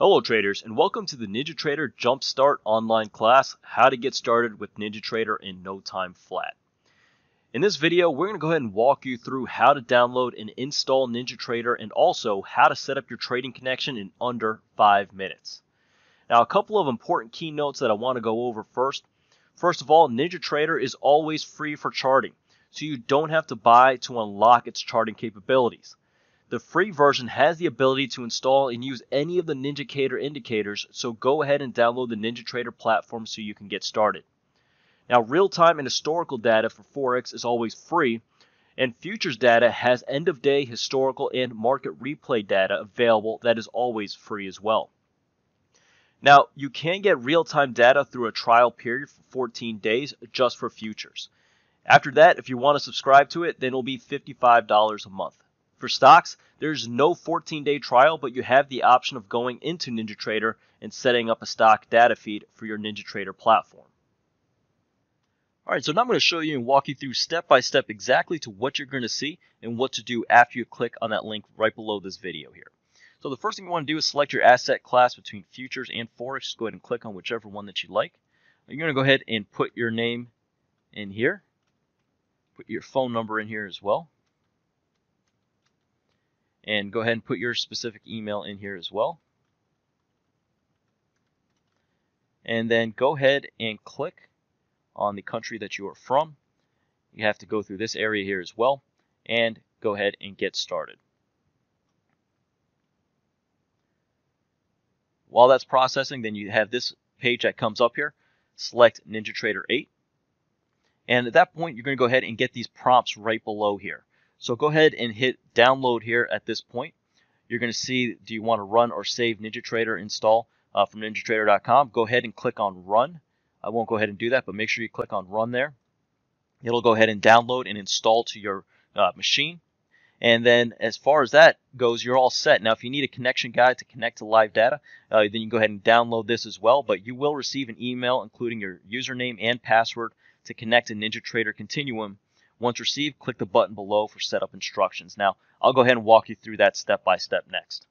Hello traders and welcome to the NinjaTrader Jumpstart online class, how to get started with NinjaTrader in no time flat. In this video, we're going to go ahead and walk you through how to download and install NinjaTrader and also how to set up your trading connection in under 5 minutes. Now a couple of important key notes that I want to go over first. First of all, NinjaTrader is always free for charting, so you don't have to buy to unlock its charting capabilities. The free version has the ability to install and use any of the NinjaTrader indicators, so go ahead and download the NinjaTrader platform so you can get started. Now, real-time and historical data for Forex is always free, and futures data has end-of-day historical and market replay data available that is always free as well. Now, you can get real-time data through a trial period for 14 days just for futures. After that, if you want to subscribe to it, then it'll be $55 a month. For stocks, there's no 14 day trial, but you have the option of going into NinjaTrader and setting up a stock data feed for your NinjaTrader platform. Alright, so now I'm going to show you and walk you through step by step exactly to what you're going to see and what to do after you click on that link right below this video here. So the first thing you want to do is select your asset class between futures and forex. Just go ahead and click on whichever one that you like. You're going to go ahead and put your name in here. Put your phone number in here as well and go ahead and put your specific email in here as well. And then go ahead and click on the country that you are from. You have to go through this area here as well and go ahead and get started. While that's processing, then you have this page that comes up here. Select NinjaTrader 8. And at that point, you're going to go ahead and get these prompts right below here. So go ahead and hit download here at this point. You're going to see, do you want to run or save NinjaTrader install uh, from ninjatrader.com? Go ahead and click on run. I won't go ahead and do that, but make sure you click on run there. It'll go ahead and download and install to your uh, machine. And then as far as that goes, you're all set. Now, if you need a connection guide to connect to live data, uh, then you can go ahead and download this as well. But you will receive an email including your username and password to connect to NinjaTrader Continuum once received, click the button below for setup instructions. Now, I'll go ahead and walk you through that step by step next.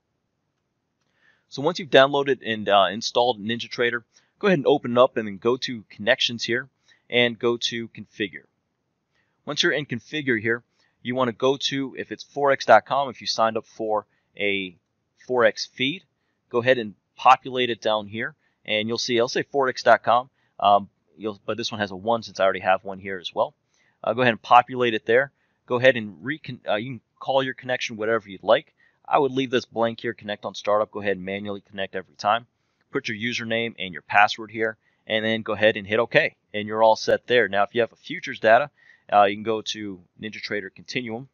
So once you've downloaded and uh, installed NinjaTrader, go ahead and open it up and then go to Connections here and go to Configure. Once you're in Configure here, you want to go to, if it's Forex.com, if you signed up for a Forex feed, go ahead and populate it down here. And you'll see, I'll say Forex.com, um, but this one has a 1 since I already have one here as well. Uh, go ahead and populate it there. Go ahead and recon uh, you can call your connection whatever you'd like. I would leave this blank here, connect on startup. Go ahead and manually connect every time. Put your username and your password here, and then go ahead and hit OK, and you're all set there. Now, if you have a futures data, uh, you can go to NinjaTrader Continuum.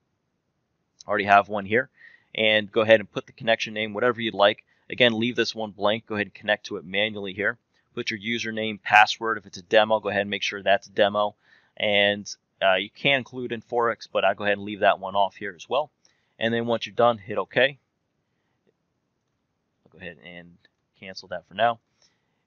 I already have one here, and go ahead and put the connection name, whatever you'd like. Again, leave this one blank. Go ahead and connect to it manually here. Put your username, password. If it's a demo, go ahead and make sure that's demo. And uh, you can include in Forex, but I'll go ahead and leave that one off here as well. And then once you're done, hit OK. I'll go ahead and cancel that for now.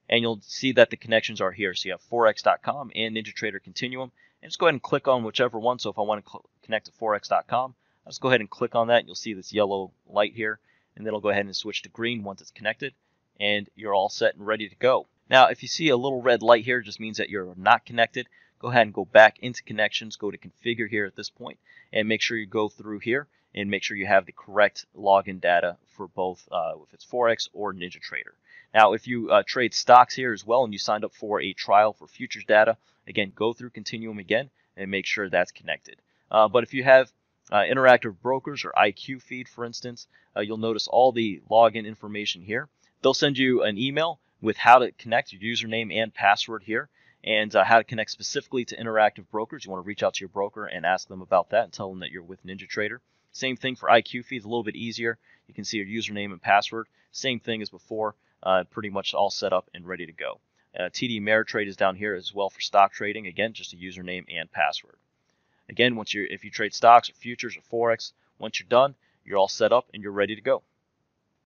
And you'll see that the connections are here. So you have Forex.com and NinjaTrader Continuum. And just go ahead and click on whichever one. So if I want to connect to Forex.com, I'll just go ahead and click on that. You'll see this yellow light here. And then it'll go ahead and switch to green once it's connected. And you're all set and ready to go. Now, if you see a little red light here, it just means that you're not connected go ahead and go back into connections, go to configure here at this point, and make sure you go through here and make sure you have the correct login data for both uh, if it's Forex or NinjaTrader. Now, if you uh, trade stocks here as well and you signed up for a trial for futures data, again, go through Continuum again and make sure that's connected. Uh, but if you have uh, interactive brokers or IQ feed, for instance, uh, you'll notice all the login information here. They'll send you an email with how to connect your username and password here and uh, how to connect specifically to interactive brokers. You want to reach out to your broker and ask them about that and tell them that you're with NinjaTrader. Same thing for IQ feeds, a little bit easier. You can see your username and password. Same thing as before, uh, pretty much all set up and ready to go. Uh, TD Ameritrade is down here as well for stock trading. Again, just a username and password. Again, once you if you trade stocks or futures or forex, once you're done, you're all set up and you're ready to go.